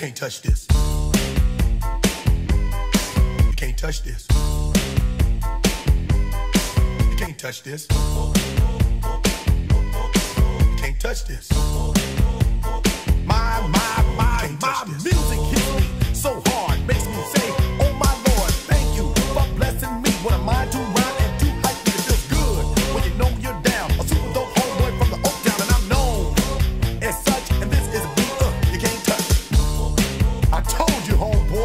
can't touch this. You can't touch this. You can't touch this. You can't touch this. My, my, my, my music hits me so hard. Makes me say, oh my lord, thank you for blessing me. What am I doing? homeboy.